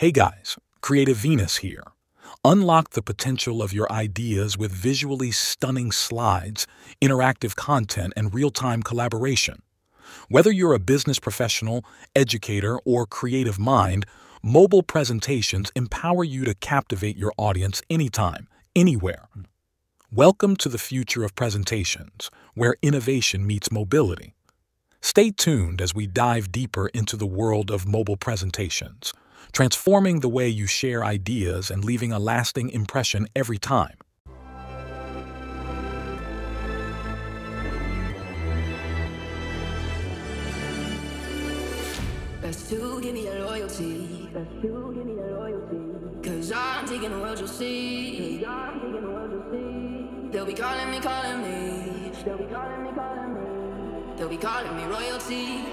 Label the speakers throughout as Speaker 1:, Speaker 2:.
Speaker 1: Hey guys, Creative Venus here. Unlock the potential of your ideas with visually stunning slides, interactive content, and real time collaboration. Whether you're a business professional, educator, or creative mind, mobile presentations empower you to captivate your audience anytime, anywhere. Welcome to the future of presentations, where innovation meets mobility. Stay tuned as we dive deeper into the world of mobile presentations transforming the way you share ideas and leaving a lasting impression every time.
Speaker 2: Give me your loyalty. Give me your loyalty. Cause I'm taking the world you'll see. Cause I'm taking the world you'll see. They'll be calling me, calling me. They'll be calling me, calling me. They'll be calling me royalty.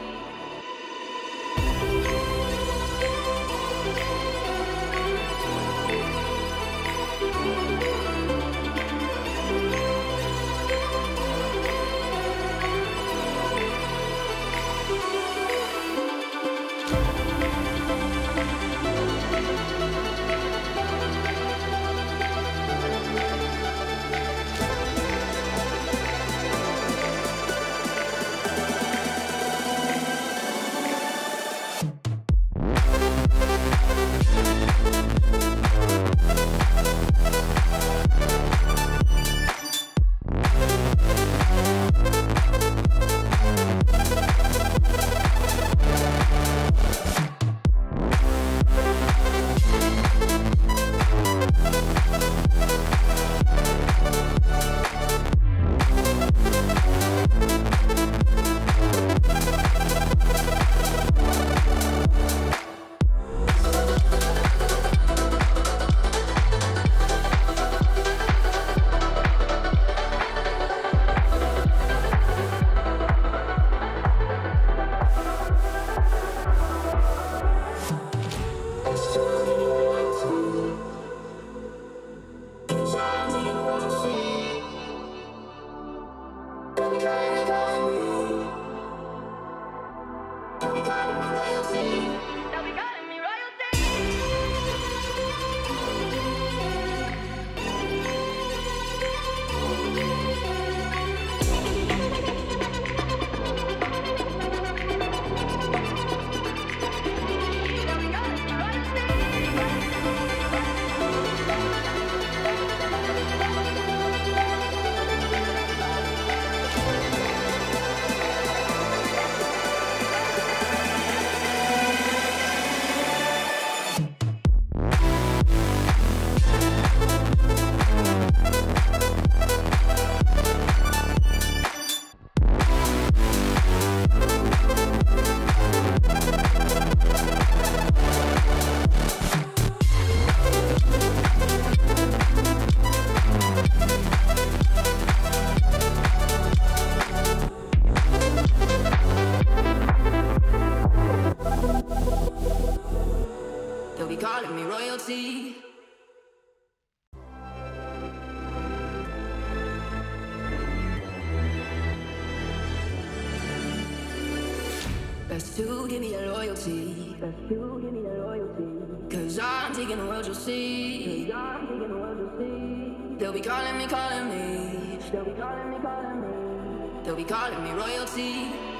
Speaker 2: Best to give me your loyalty. Best to give me your loyalty. Cause I'm taking world you'll see. Cause I'm taking world you'll see. They'll be calling me, calling me. They'll be calling me, calling me. They'll be calling me royalty.